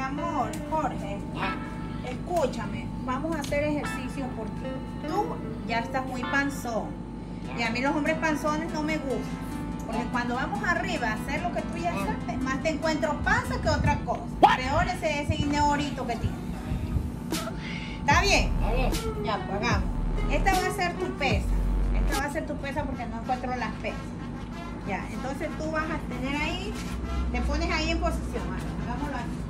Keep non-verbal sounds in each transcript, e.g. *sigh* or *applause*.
Mi amor, Jorge, escúchame, vamos a hacer ejercicio porque tú ya estás muy panzón. Y a mí los hombres panzones no me gustan. Porque cuando vamos arriba a hacer lo que tú ya sabes, más te encuentro panza que otra cosa. Peor ese, ese guineorito que tienes. ¿Está bien? Ya, pues hagamos. Esta va a ser tu pesa. Esta va a ser tu pesa porque no encuentro las pesas. Ya, entonces tú vas a tener ahí, te pones ahí en posición. Hagámoslo así.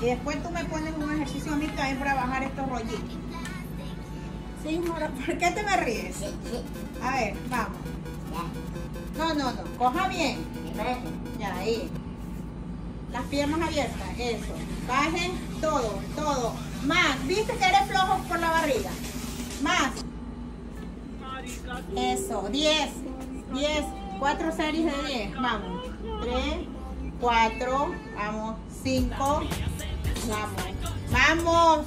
Y después tú me pones un ejercicio a mí también para bajar estos rollitos. Sí, Mora, ¿por qué te me ríes? A ver, vamos. No, no, no. Coja bien. Ya, ahí. Las piernas abiertas, eso. Bajen todo, todo. Más. ¿Viste que eres flojo por la barriga? Más. Eso. 10. 10. Cuatro series de 10. Vamos. 3, 4, vamos. 5, vamos. Vamos.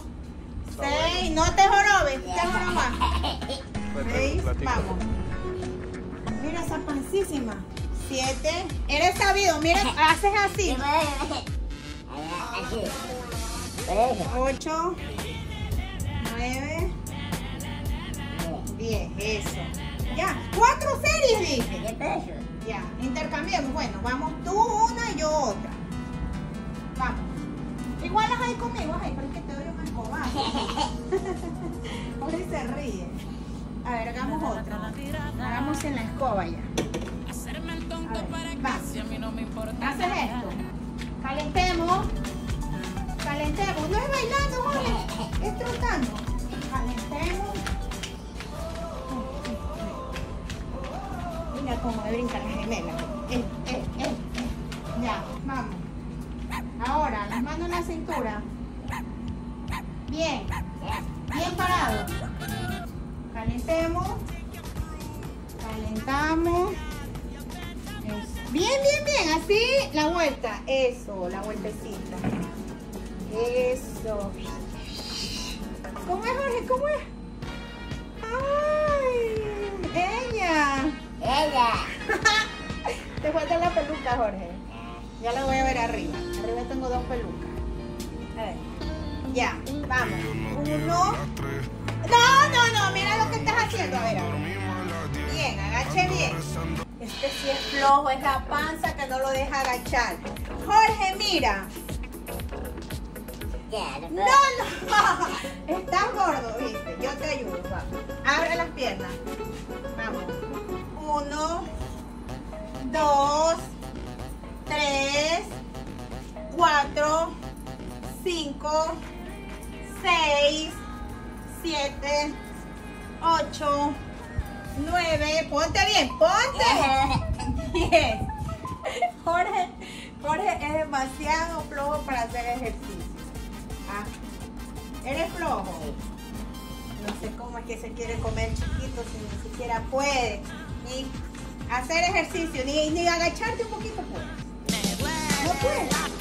6, no te jorobes, te jorobas. 6, vamos. Mira esa pancísima. 7, eres sabido, mira, haces así. ¿Me parece? Así. Parece. 8, 9, 10, eso. Ya, cuatro series dije. Ya, intercambiamos. Bueno, vamos tú una y yo otra. Vamos. Igual las hay conmigo, ay, pero es que te doy una escobazo. *laughs* Jorge se ríe. A ver, hagamos otra. Hagamos en la escoba ya. A ver, va. Haces esto. Calentemos. Calentemos. No es bailando, Jorge. Es trotando. Mira cómo me brincan las gemelas. Eh, eh, eh, eh. Ya, vamos. Ahora, las manos en la cintura. Bien. Bien parado. Calentemos. Calentamos. Bien, bien, bien. Así la vuelta. Eso, la vueltecita. Eso. ¿Cómo es, Jorge? ¿Cómo es? Peluca, Jorge. Ya la voy a ver arriba. Arriba tengo dos pelucas. A ver. Ya, vamos. Uno. No, no, no. Mira lo que estás haciendo. A ver, a ver. Bien, agache bien. Este sí es flojo, es la panza que no lo deja agachar. Jorge, mira. No No. *laughs* Estás gordo, viste. Yo te ayudo. Va. Abre las piernas. 4, 5, 6, 7, 8, 9. Ponte bien, ponte. *laughs* 10. Jorge, Jorge es demasiado flojo para hacer ejercicio. Ah, ¿Eres flojo? No sé cómo es que se quiere comer chiquito si ni siquiera puede. Ni hacer ejercicio, ni, ni agacharte un poquito puedes. No puedes.